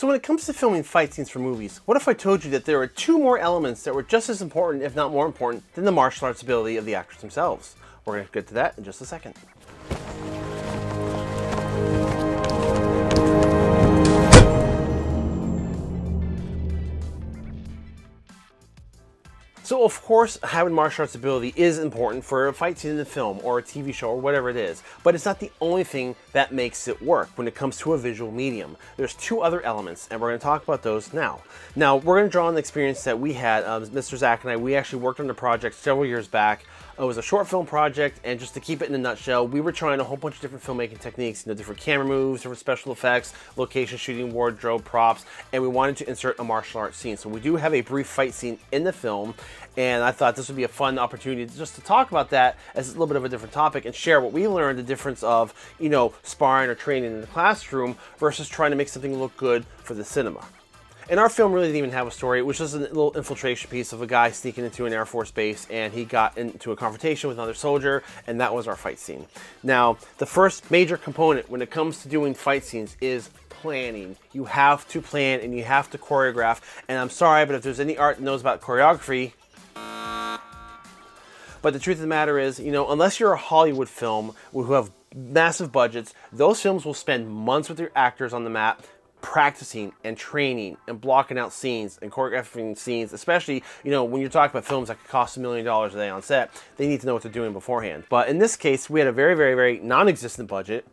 So when it comes to filming fight scenes for movies, what if I told you that there are two more elements that were just as important, if not more important, than the martial arts ability of the actors themselves? We're going to get to that in just a second. So of course, having martial arts ability is important for a fight scene in the film or a TV show or whatever it is, but it's not the only thing that makes it work when it comes to a visual medium. There's two other elements, and we're going to talk about those now. Now, we're going to draw on the experience that we had, um, Mr. Zach and I, we actually worked on a project several years back it was a short film project, and just to keep it in a nutshell, we were trying a whole bunch of different filmmaking techniques, you know, different camera moves, different special effects, location shooting, wardrobe, props, and we wanted to insert a martial arts scene. So we do have a brief fight scene in the film, and I thought this would be a fun opportunity just to talk about that as a little bit of a different topic and share what we learned, the difference of, you know, sparring or training in the classroom versus trying to make something look good for the cinema. And our film really didn't even have a story. It was just a little infiltration piece of a guy sneaking into an Air Force base and he got into a confrontation with another soldier and that was our fight scene. Now, the first major component when it comes to doing fight scenes is planning. You have to plan and you have to choreograph. And I'm sorry, but if there's any art that knows about choreography, but the truth of the matter is, you know, unless you're a Hollywood film who have massive budgets, those films will spend months with your actors on the mat practicing and training and blocking out scenes and choreographing scenes, especially, you know, when you're talking about films that could cost a million dollars a day on set, they need to know what they're doing beforehand. But in this case, we had a very, very, very non-existent budget.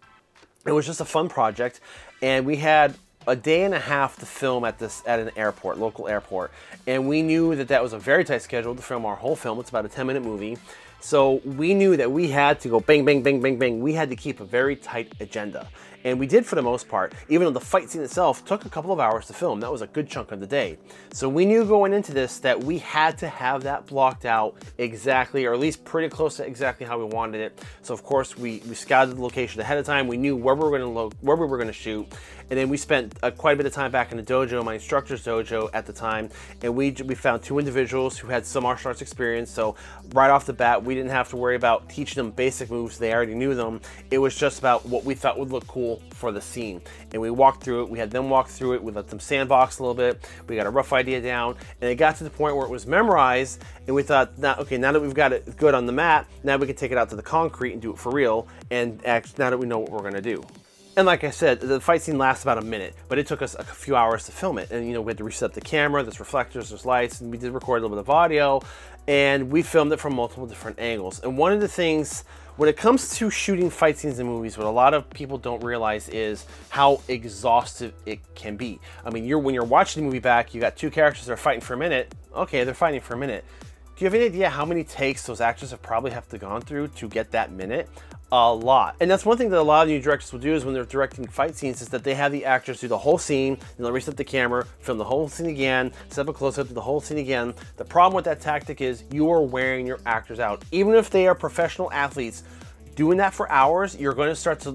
It was just a fun project, and we had a day and a half to film at this at an airport, local airport, and we knew that that was a very tight schedule to film our whole film. It's about a 10 minute movie. So we knew that we had to go bang, bang, bang, bang, bang. We had to keep a very tight agenda. And we did for the most part, even though the fight scene itself took a couple of hours to film. That was a good chunk of the day. So we knew going into this that we had to have that blocked out exactly, or at least pretty close to exactly how we wanted it. So of course, we, we scouted the location ahead of time. We knew where we were gonna where we were gonna shoot. And then we spent uh, quite a bit of time back in the dojo, my instructor's dojo at the time, and we, we found two individuals who had some martial arts experience. So right off the bat, we didn't have to worry about teaching them basic moves. They already knew them. It was just about what we thought would look cool for the scene. And we walked through it. We had them walk through it. We let them sandbox a little bit. We got a rough idea down, and it got to the point where it was memorized. And we thought, now, okay, now that we've got it good on the mat, now we can take it out to the concrete and do it for real. And act, now that we know what we're gonna do. And like I said, the fight scene lasts about a minute, but it took us a few hours to film it. And you know, we had to reset the camera, there's reflectors, there's lights, and we did record a little bit of audio, and we filmed it from multiple different angles. And one of the things, when it comes to shooting fight scenes in movies, what a lot of people don't realize is how exhaustive it can be. I mean, you're when you're watching the movie back, you got two characters that are fighting for a minute. Okay, they're fighting for a minute. Do you have any idea how many takes those actors have probably have to gone through to get that minute? A lot. And that's one thing that a lot of new directors will do is when they're directing fight scenes is that they have the actors do the whole scene, and they'll reset the camera, film the whole scene again, set up a close-up, do the whole scene again. The problem with that tactic is you are wearing your actors out. Even if they are professional athletes, doing that for hours, you're going to start to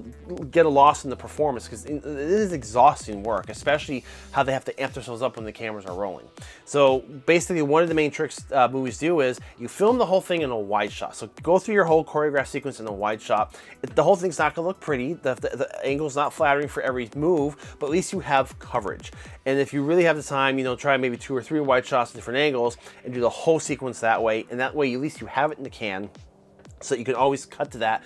get a loss in the performance because it is exhausting work, especially how they have to amp themselves up when the cameras are rolling. So basically, one of the main tricks uh, movies do is you film the whole thing in a wide shot. So go through your whole choreographed sequence in a wide shot. It, the whole thing's not to look pretty. The, the, the angle's not flattering for every move, but at least you have coverage. And if you really have the time, you know, try maybe two or three wide shots at different angles and do the whole sequence that way. And that way, at least you have it in the can so you can always cut to that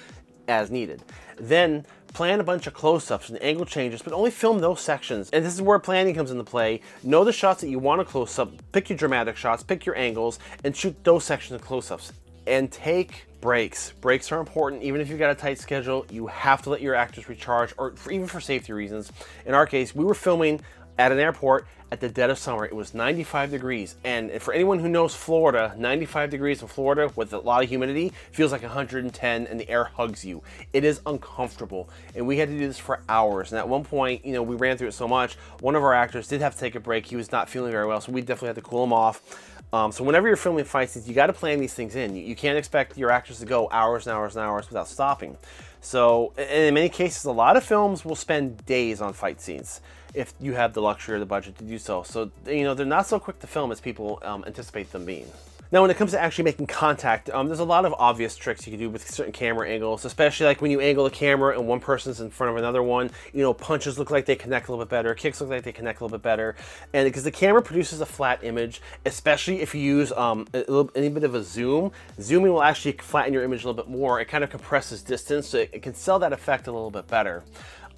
as needed. Then plan a bunch of close-ups and angle changes, but only film those sections. And this is where planning comes into play. Know the shots that you want to close up, pick your dramatic shots, pick your angles, and shoot those sections of close-ups. And take breaks. Breaks are important. Even if you've got a tight schedule, you have to let your actors recharge, or for, even for safety reasons. In our case, we were filming at an airport at the dead of summer. It was 95 degrees. And for anyone who knows Florida, 95 degrees in Florida with a lot of humidity feels like 110 and the air hugs you. It is uncomfortable. And we had to do this for hours. And at one point, you know, we ran through it so much, one of our actors did have to take a break. He was not feeling very well, so we definitely had to cool him off. Um, so whenever you're filming fight scenes, you got to plan these things in. You, you, can't expect your actors to go hours and hours and hours without stopping. So in many cases, a lot of films will spend days on fight scenes if you have the luxury or the budget to do so. So, you know, they're not so quick to film as people um, anticipate them being. Now, when it comes to actually making contact, um, there's a lot of obvious tricks you can do with certain camera angles, especially like when you angle the camera and one person's in front of another one. You know, punches look like they connect a little bit better, kicks look like they connect a little bit better, and because the camera produces a flat image, especially if you use um, a little, any bit of a zoom, zooming will actually flatten your image a little bit more. It kind of compresses distance, so it, it can sell that effect a little bit better.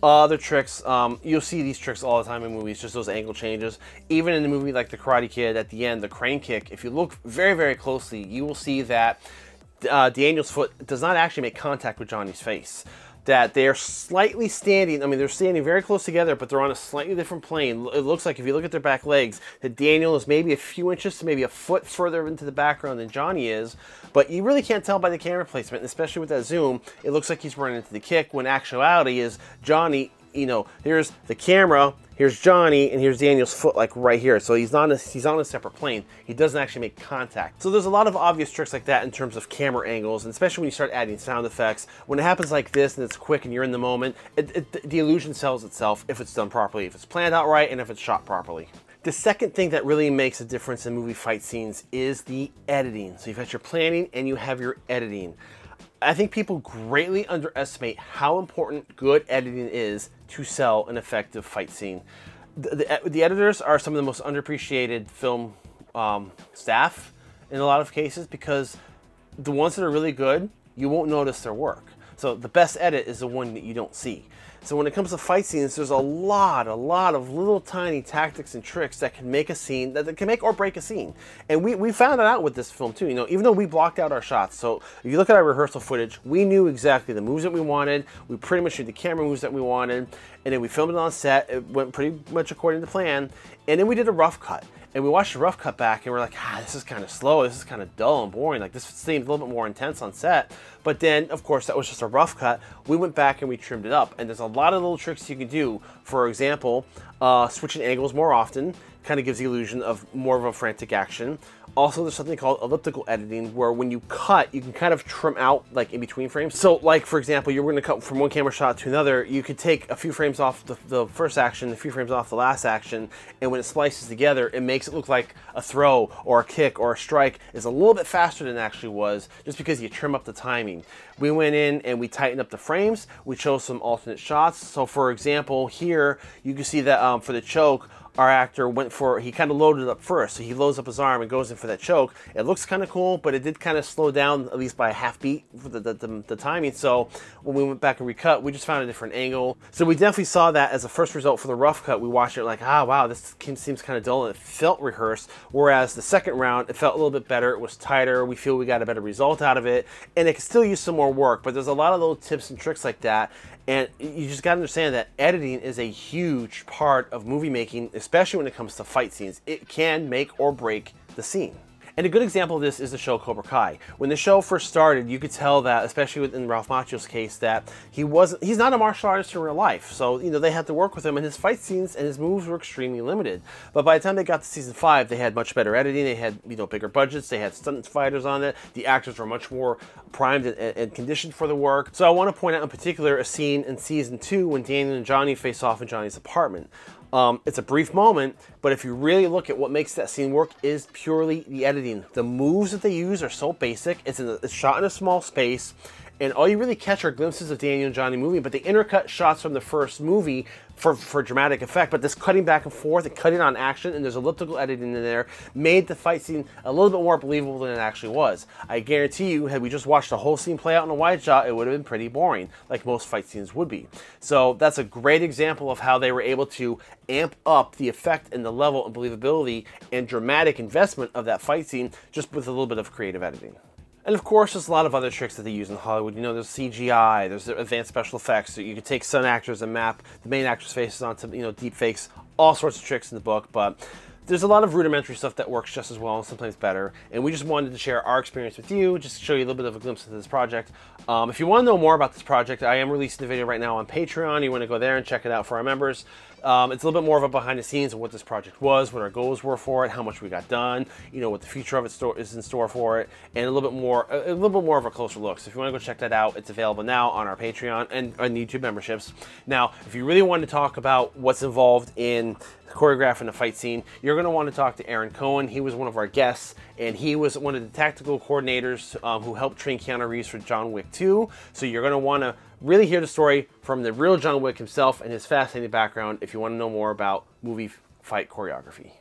Other tricks, um, you'll see these tricks all the time in movies, just those angle changes. Even in the movie like The Karate Kid, at the end, the crane kick, if you look very, very closely, you will see that uh, Daniel's foot does not actually make contact with Johnny's face that they're slightly standing, I mean, they're standing very close together, but they're on a slightly different plane. It looks like if you look at their back legs, that Daniel is maybe a few inches to maybe a foot further into the background than Johnny is, but you really can't tell by the camera placement, especially with that zoom. It looks like he's running into the kick when actuality is Johnny, you know, here's the camera, Here's Johnny, and here's Daniel's foot like right here. So he's on a, he's on a separate plane. He doesn't actually make contact. So there's a lot of obvious tricks like that in terms of camera angles, and especially when you start adding sound effects. When it happens like this and it's quick and you're in the moment, it, it, the illusion sells itself if it's done properly, if it's planned out right, and if it's shot properly. The second thing that really makes a difference in movie fight scenes is the editing. So you've got your planning and you have your editing. I think people greatly underestimate how important good editing is to sell an effective fight scene. The, the, the editors are some of the most underappreciated film um, staff in a lot of cases because the ones that are really good, you won't notice their work. So the best edit is the one that you don't see. So when it comes to fight scenes, there's a lot, a lot of little tiny tactics and tricks that can make a scene, that can make or break a scene. And we, we found that out with this film too, you know, even though we blocked out our shots. So if you look at our rehearsal footage, we knew exactly the moves that we wanted. We pretty much did the camera moves that we wanted. And then we filmed it on set. It went pretty much according to plan. And then we did a rough cut and we watched the rough cut back and we're like, ah, this is kind of slow. This is kind of dull and boring. Like this seems a little bit more intense on set. But then, of course, that was just a rough cut. We went back and we trimmed it up. And there's a lot of little tricks you can do. For example, uh, switching angles more often kind of gives the illusion of more of a frantic action. Also, there's something called elliptical editing where when you cut, you can kind of trim out like in between frames. So like, for example, you're gonna cut from one camera shot to another, you could take a few frames off the, the first action, a few frames off the last action, and when it splices together, it makes it look like a throw or a kick or a strike is a little bit faster than actually was just because you trim up the timing. We went in and we tightened up the frames. We chose some alternate shots. So for example, here you can see that um, for the choke, our actor went for, he kind of loaded up first. So he loads up his arm and goes in for that choke. It looks kind of cool, but it did kind of slow down at least by a half beat for the, the, the, the, timing. So when we went back and recut, we just found a different angle. So we definitely saw that as a first result for the rough cut. We watched it like, ah, wow, this seems kind of dull and it felt rehearsed. Whereas the second round, it felt a little bit better. It was tighter. We feel we got a better result out of it. And it could still use some more work, but there's a lot of little tips and tricks like that. And you just got to understand that editing is a huge part of movie making, especially when it comes to fight scenes. It can make or break the scene. And a good example of this is the show Cobra Kai. When the show first started, you could tell that, especially in Ralph Macchio's case, that he wasn't, he's not a martial artist in real life. So, you know, they had to work with him and his fight scenes and his moves were extremely limited. But by the time they got to season five, they had much better editing. They had, you know, bigger budgets. They had stunt fighters on it. The actors were much more primed and, and conditioned for the work. So I want to point out in particular a scene in season two when Daniel and Johnny face off in Johnny's apartment. Um, it's a brief moment, but if you really look at what makes that scene work is purely the editing. The moves that they use are so basic. It's, a, it's shot in a small space and all you really catch are glimpses of Daniel and Johnny moving, but they intercut shots from the first movie for, for dramatic effect. But this cutting back and forth and cutting on action, and there's elliptical editing in there, made the fight scene a little bit more believable than it actually was. I guarantee you, had we just watched the whole scene play out in a wide shot, it would have been pretty boring, like most fight scenes would be. So that's a great example of how they were able to amp up the effect and the level and believability and dramatic investment of that fight scene just with a little bit of creative editing. And of course, there's a lot of other tricks that they use in Hollywood. You know, there's CGI, there's advanced special effects. So you can take some actors and map the main actor's faces onto, you know, deep fakes, all sorts of tricks in the book. But there's a lot of rudimentary stuff that works just as well and sometimes better. And we just wanted to share our experience with you, just to show you a little bit of a glimpse into this project. Um, if you want to know more about this project, I am releasing the video right now on Patreon. You want to go there and check it out for our members. Um, it's a little bit more of a behind the scenes of what this project was, what our goals were for it, how much we got done, you know, what the future of it sto- is in store for it, and a little bit more, a, little bit more of a closer look. So if you want to go check that out, it's available now on our Patreon and on YouTube memberships. Now, if you really want to talk about what's involved in choreographing a fight scene, you're going to want to talk to Aaron Cohen. He was one of our guests, and he was one of the tactical coordinators um, who helped train Keanu Reeves for John Wick 2. So you're going to want to really hear the story from the real John Wick himself and his fascinating background if you want to know more about movie fight choreography.